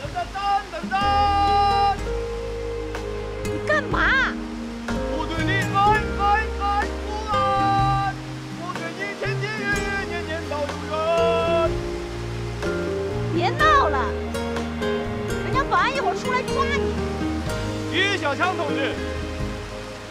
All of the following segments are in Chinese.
等等等等等！你干嘛？我对你爱爱爱不爱，我对你天天月月年年到永远。别闹了，人家保安一会儿出来抓你。于小强同志，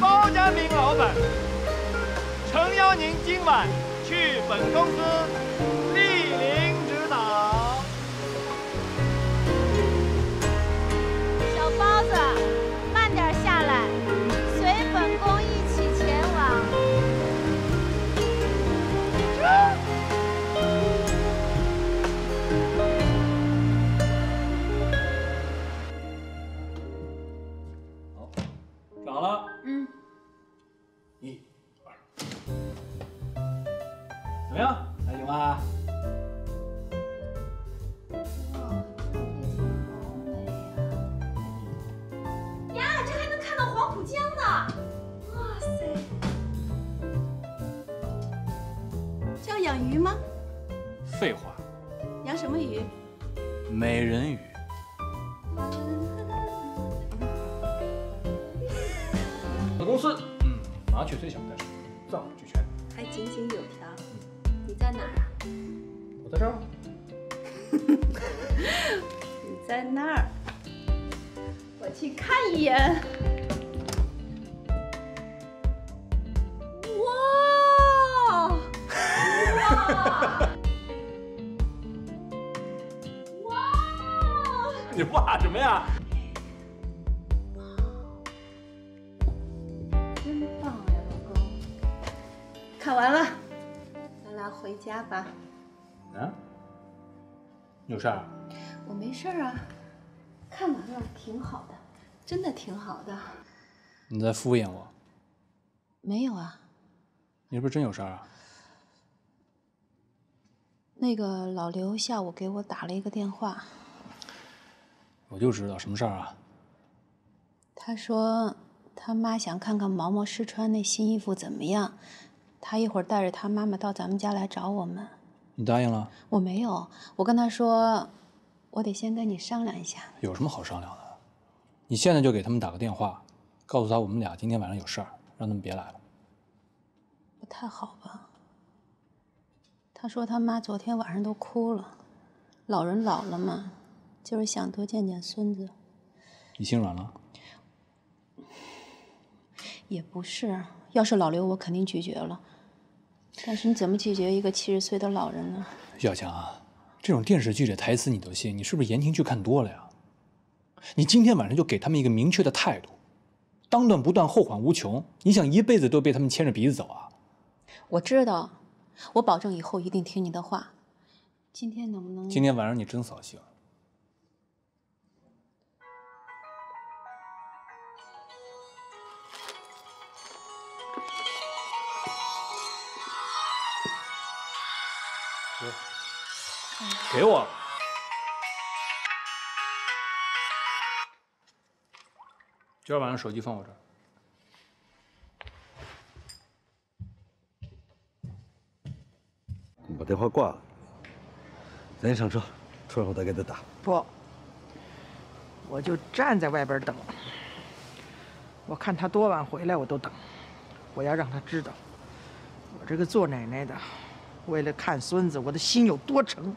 包家明老板，诚邀您今晚去本公司嗯，一、二，怎么样，还行吧？呀，这还能看到黄浦江呢！哇塞，这要养鱼吗？废话，养什么鱼？美人鱼。本公司，嗯，麻雀虽小，但是藏俱全。还井井有条。你在哪儿啊？我在这儿。你在那儿。我去看一眼。哇！哇！哇！你哇什么呀？真棒呀，老公！看完了，咱俩回家吧。啊？有事儿？我没事儿啊，看完了挺好的，真的挺好的。你在敷衍我？没有啊，你是不是真有事儿啊？那个老刘下午给我打了一个电话，我就知道什么事儿啊？他说他妈想看看毛毛试穿那新衣服怎么样，他一会儿带着他妈妈到咱们家来找我们。你答应了？我没有，我跟他说，我得先跟你商量一下。有什么好商量的？你现在就给他们打个电话，告诉他我们俩今天晚上有事儿，让他们别来了。不太好吧？他说他妈昨天晚上都哭了，老人老了嘛，就是想多见见孙子。你心软了？也不是，要是老刘，我肯定拒绝了。但是你怎么拒绝一个七十岁的老人呢？小强啊，这种电视剧的台词你都信，你是不是言情剧看多了呀？你今天晚上就给他们一个明确的态度，当断不断，后患无穷。你想一辈子都被他们牵着鼻子走啊？我知道，我保证以后一定听你的话。今天能不能？今天晚上你真扫兴。给我。今儿晚上手机放我这儿。你把电话挂了，咱先上车，出来后再给他打。不，我就站在外边等。我看他多晚回来，我都等。我要让他知道，我这个做奶奶的，为了看孙子，我的心有多诚。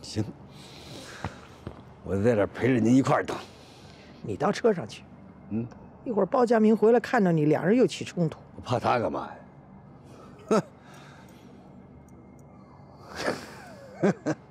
行，我在这儿陪着您一块儿等。你到车上去，嗯，一会儿包家明回来看到你，两人又起冲突。我怕他干嘛呀？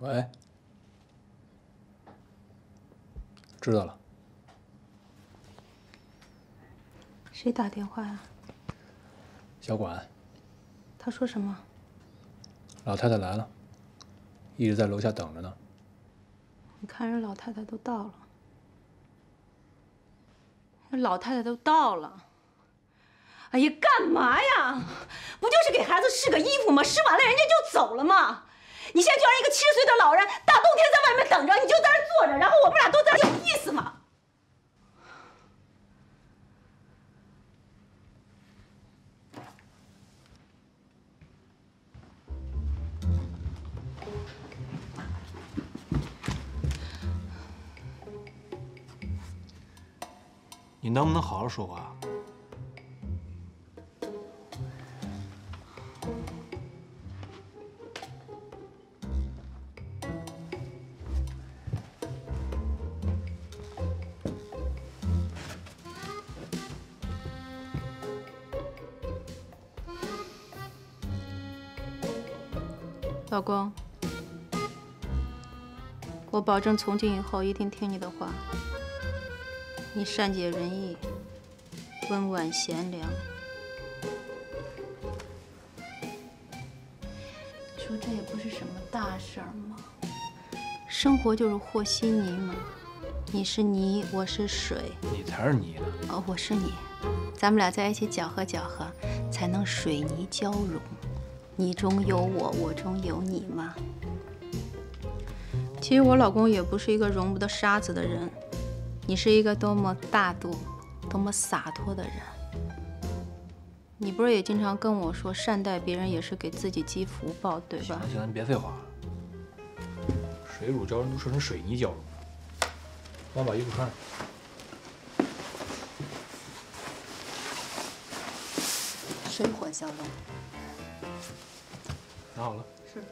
喂，知道了。谁打电话呀、小管，他说什么？老太太来了，一直在楼下等着呢。你看人老太太都到了，老太太都到了。哎呀，干嘛呀？不就是给孩子试个衣服吗？试完了人家就走了吗？你现在就让一个七十岁的老人大冬天在外面等着，你就在这坐着，然后我们俩都在这有意思吗？你能不能好好说话？老公，我保证从今以后一定听你的话。你善解人意，温婉贤良。说这也不是什么大事儿嘛，生活就是和稀泥嘛。你是泥，我是水。你才是泥呢。哦，我是你，咱们俩在一起搅和搅和，才能水泥交融。你中有我，我中有你嘛。其实我老公也不是一个容不得沙子的人，你是一个多么大度、多么洒脱的人。你不是也经常跟我说，善待别人也是给自己积福报，对吧行了？行了，你别废话了。水乳交融都说成水泥交融了。帮我把衣服穿上。水火交融。拿好了。是。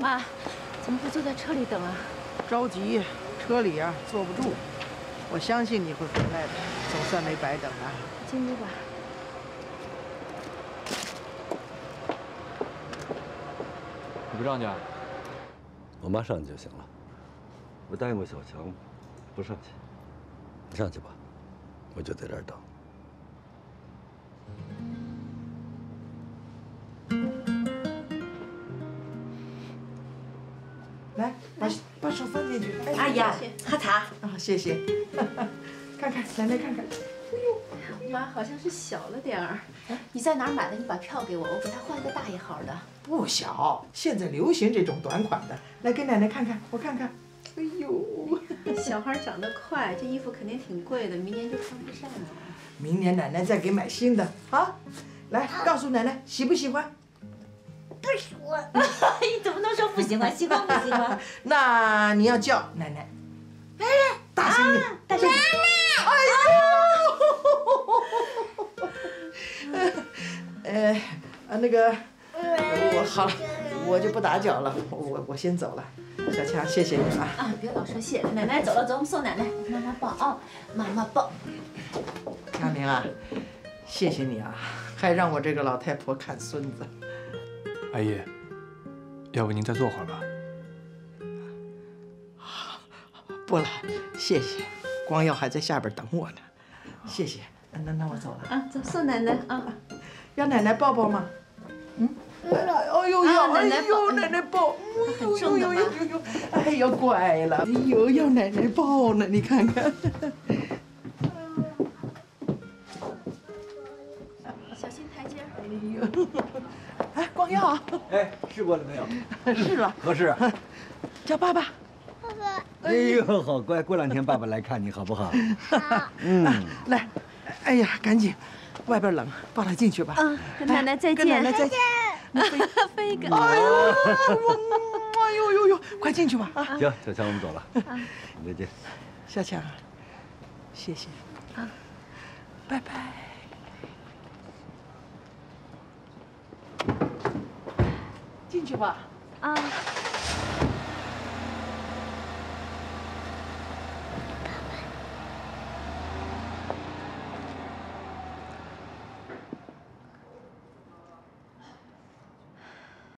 妈，怎么不坐在车里等啊？着急，车里啊坐不住。我相信你会回来的，总算没白等啊。进屋吧。你不上去啊？我妈上去就行了。我答应过小强，不上去。你上去吧，我就在这儿等。把把手放进去。哎呀，喝茶。啊，谢谢。看看，奶奶看看。妈好像是小了点儿，你在哪儿买的？你把票给我，我给他换一个大一号的。不小，现在流行这种短款的。来，给奶奶看看，我看看。哎呦，小孩长得快，这衣服肯定挺贵的，明年就穿不上了。明年奶奶再给买新的啊！来，告诉奶奶喜不喜欢？不喜欢。你怎么能说不喜欢？喜欢不喜欢？那你要叫奶奶。哎，大声点，大声点。哎呦！呃，啊那个，我好了，我就不打搅了，我我先走了。小强，谢谢你啊！啊，别老说谢，奶奶走了，走，我们送奶奶，妈妈抱啊，妈妈抱。佳明啊，谢谢你啊，还让我这个老太婆看孙子。阿姨，要不您再坐会儿吧？不了，谢谢。光耀还在下边等我呢，谢谢。那那我走了啊，走送奶奶啊，要奶奶抱抱吗？嗯。哎呦呦，哎呦，奶奶抱，哎呦呦呦呦呦。哎呦，乖了，哎呦，要奶奶抱呢，你看看。哎，试过了没有？试了。合适。叫爸爸。爸爸。哎呦，好乖，过两天爸爸来看你好不好？好。嗯，来，哎呀，赶紧，外边冷，抱他进去吧。嗯，跟奶奶再见。跟奶奶再见。飞哥。哎呦，哎呦呦呦，快进去吧啊！行，小强，我们走了。再见。小强，谢谢。啊，拜拜。去吧。啊。